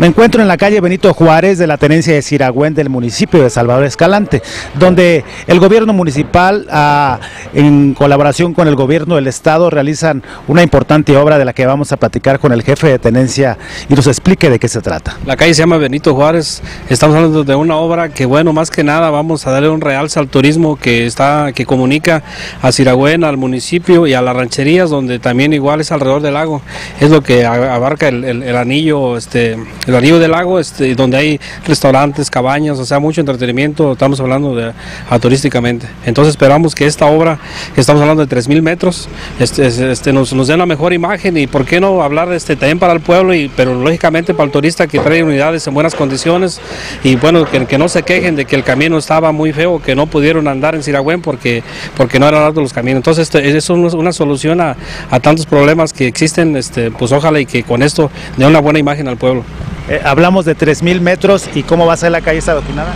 Me encuentro en la calle Benito Juárez de la tenencia de Siragüen del municipio de Salvador Escalante, donde el gobierno municipal, ah, en colaboración con el gobierno del estado, realizan una importante obra de la que vamos a platicar con el jefe de tenencia y nos explique de qué se trata. La calle se llama Benito Juárez, estamos hablando de una obra que, bueno, más que nada vamos a darle un realce al turismo que está, que comunica a Siragüen, al municipio y a las rancherías, donde también igual es alrededor del lago, es lo que abarca el, el, anillo, este, el anillo del lago, este, donde hay restaurantes, cabañas, o sea, mucho entretenimiento, estamos hablando de a, turísticamente. Entonces esperamos que esta obra, que estamos hablando de 3.000 metros, este, este, nos, nos dé una mejor imagen y por qué no hablar este, también para el pueblo, y, pero lógicamente para el turista que trae unidades en buenas condiciones y bueno, que, no se quejen de que el camino estaba muy feo, que no pudieron andar en Siragüen porque, porque no eran altos los caminos. Entonces este, es una, solución a, a, tantos problemas que existen, este, pues ojalá y que con esto dé una buena imagen al pueblo. Eh, hablamos de 3.000 metros y cómo va a ser la calle esta adoquinada.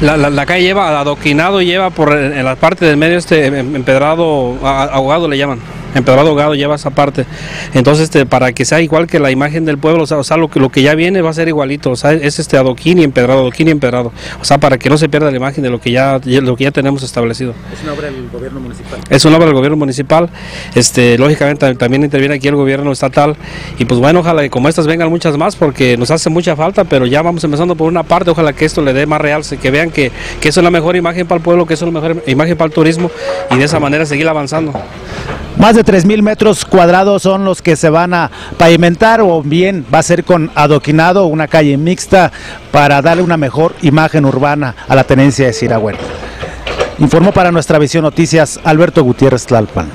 La, la, la, calle lleva adoquinado, lleva por en la parte del medio este empedrado, ahogado le llaman empedrado ahogado lleva esa parte. Entonces, este, para que sea igual que la imagen del pueblo, o sea, o sea, lo, que, lo que ya viene va a ser igualito, o sea, es este adoquín y empedrado, adoquín y empedrado. O sea, para que no se pierda la imagen de lo que ya, lo que ya tenemos establecido. Es una obra del gobierno municipal. Es una obra del gobierno municipal. Este, lógicamente también interviene aquí el gobierno estatal. Y pues bueno, ojalá que como estas vengan muchas más, porque nos hace mucha falta, pero ya vamos empezando por una parte, ojalá que esto le dé más realce, que vean que, que eso es la mejor imagen para el pueblo, que eso es la mejor imagen para el turismo, y de esa manera seguir avanzando. Más de 3.000 metros cuadrados son los que se van a pavimentar o bien va a ser con adoquinado, una calle mixta para darle una mejor imagen urbana a la tenencia de Siragüen. Informó para nuestra visión noticias Alberto Gutiérrez Tlalpan.